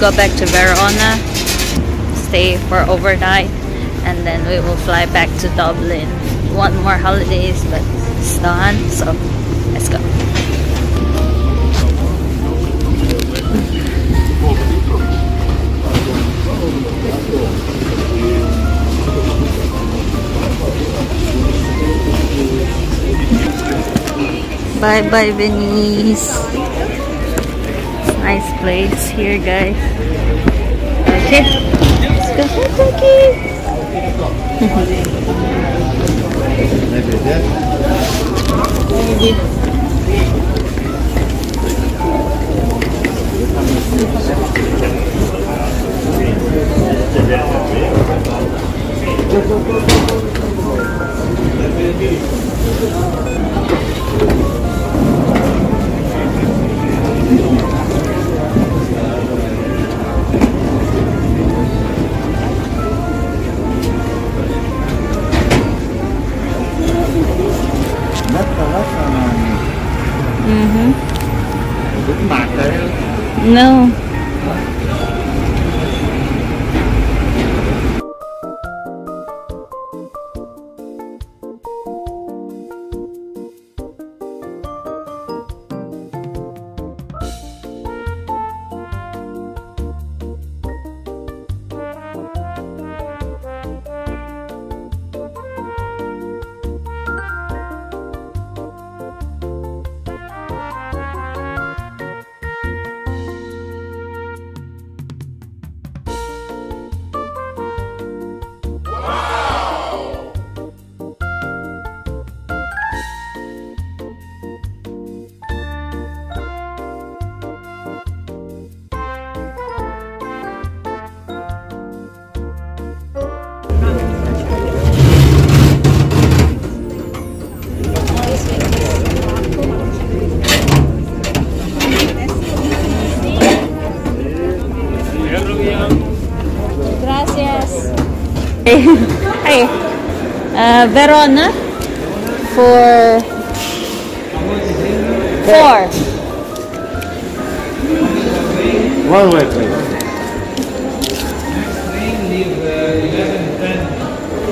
go back to Verona, stay for overnight, and then we will fly back to Dublin. One more holidays, but it's done. So let's go. Bye bye Venice. Nice place here guys. Okay. Let's go for Mm-hmm. No. Hey, uh, Verona for four. One way, please.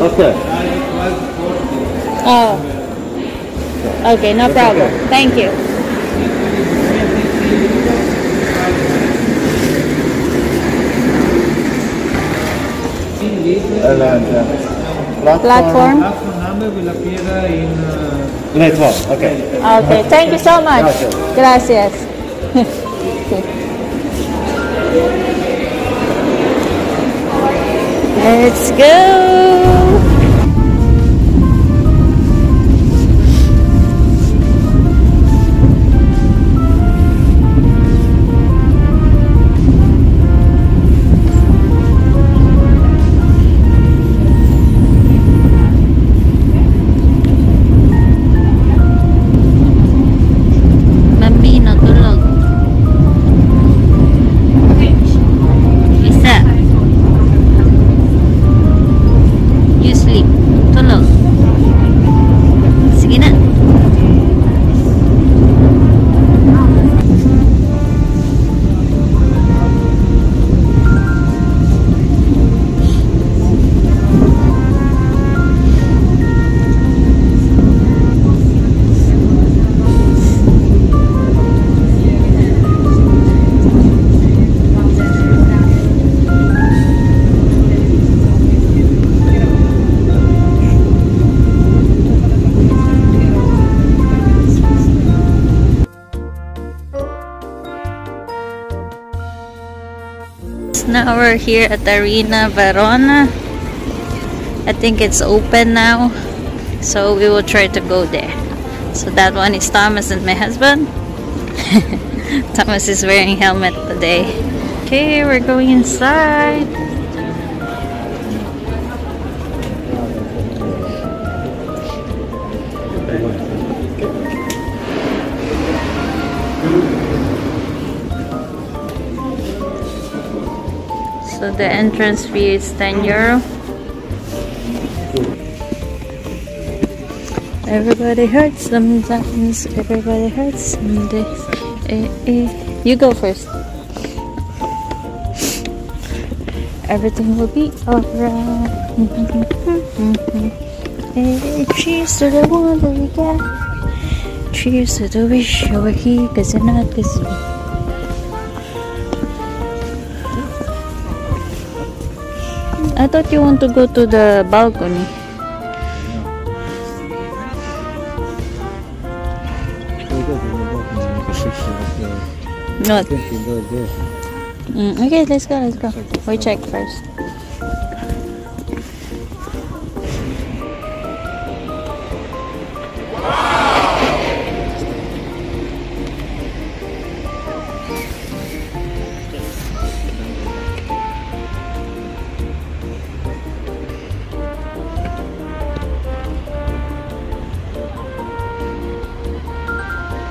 Okay. Oh. Okay, no problem. Thank you. And then, uh, platform. Platform. Platform number will appear in uh, Okay. Okay, thank you so much. Gracias. Let's go. Now we're here at Arena Verona. I think it's open now. So we will try to go there. So that one is Thomas and my husband. Thomas is wearing helmet today. Okay, we're going inside. So the entrance fee is 10 euro. Everybody hurts sometimes. Everybody hurts someday. Eh, eh. You go first. everything will be alright. hey, cheers to the one that we got. Cheers to the wish you were here, cause you're not, cause I thought you want to go to the balcony. Not. Mm, okay, let's go, let's go. We check first.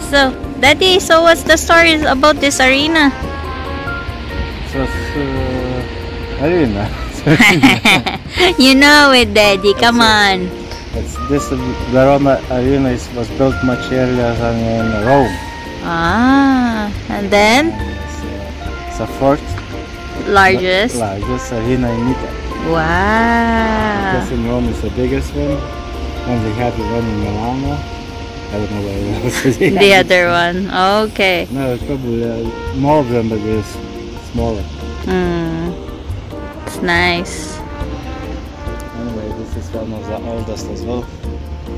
So, Daddy, so what's the story about this arena? So, uh, arena. you know it, Daddy. Come on. It's, this the Roma arena is, was built much earlier than in Rome. Ah, and then It's, uh, it's a fourth largest. largest arena in Italy. Wow. This in Rome is the biggest one. And they have the one in Milano. I don't know where is. The other one. Okay. No, it's probably uh, more of them, but it's smaller. Mm. It's nice. Anyway, this is one of the oldest as well.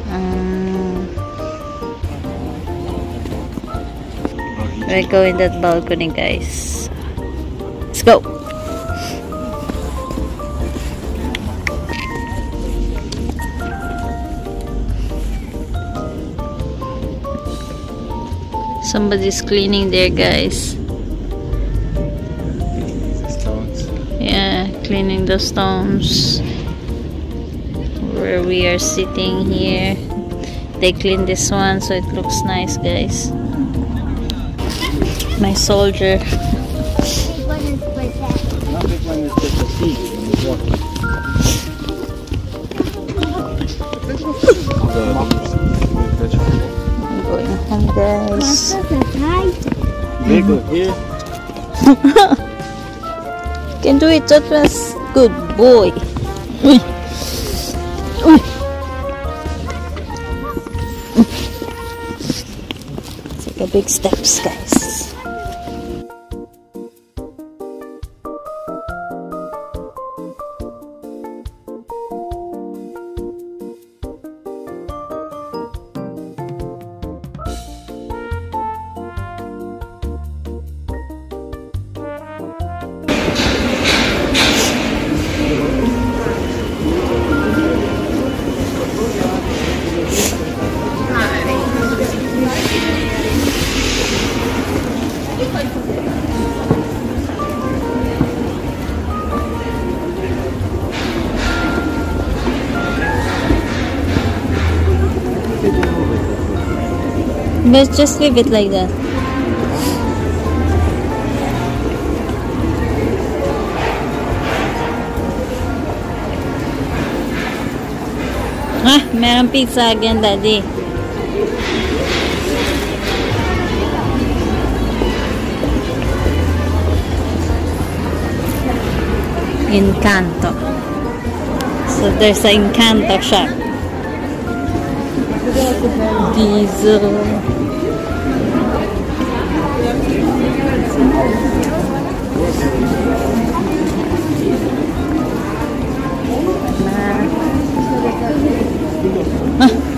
Mm. We're going that balcony, guys. Let's go. Somebody's cleaning there, guys. Yeah, cleaning the stones where we are sitting here. They clean this one so it looks nice, guys. My soldier. Home, guys. Very good. Here, Can do it, Tatras. Good boy. Uy. Uy. Take a big steps, guys. Let's just leave it like that. Ah, merong pizza again, Daddy. Encanto. So there's an Encanto shop. Diesel. Furla. Ah.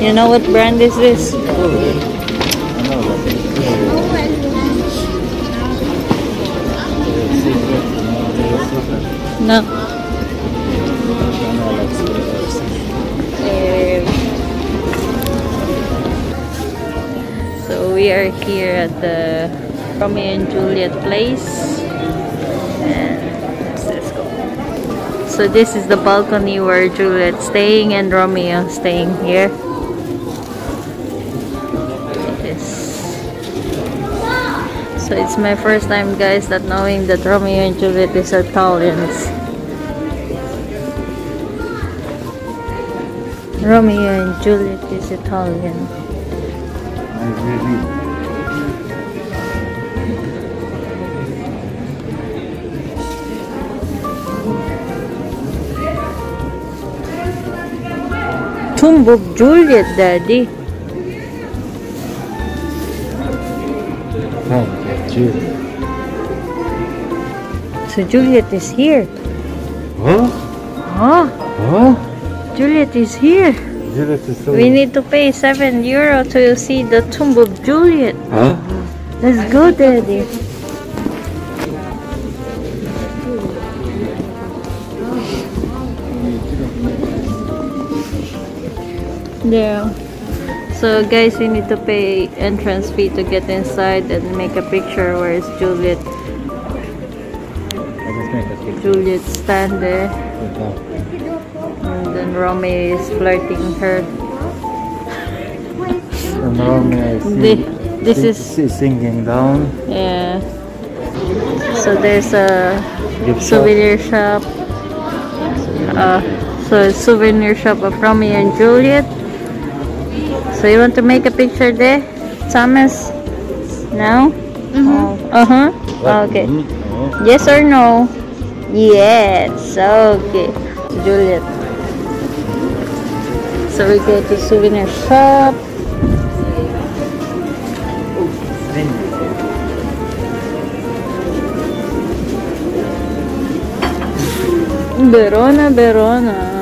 You know what brand is this? No. So we are here at the Romeo and Juliet place. So this is the balcony where Juliet's staying and Romeo staying here. So it's my first time guys that knowing that Romeo and Juliet is Italians. Romeo and Juliet is Italian. Tomb of Juliet, Daddy. can't Juliet. So Juliet is here. Huh? Oh, Huh? Juliet is here. Juliet is so... We need to pay 7 euro to see the Tomb of Juliet. Huh? Let's go, Daddy. Yeah. So guys, we need to pay entrance fee to get inside and make a picture where is Juliet. I just make a picture. Juliet stand there. And then Romeo is flirting her. And Romeo is Thi- This is singing down. Yeah. So there's a Gift souvenir shop. Uh, so souvenir shop of Romeo and Juliet. So you want to make a picture there, Thomas? No? Oh, uh-huh. Okay. Mm, oh. Yes or no? Yes. Okay. Juliet. So we go to souvenir shop. Verona, Verona.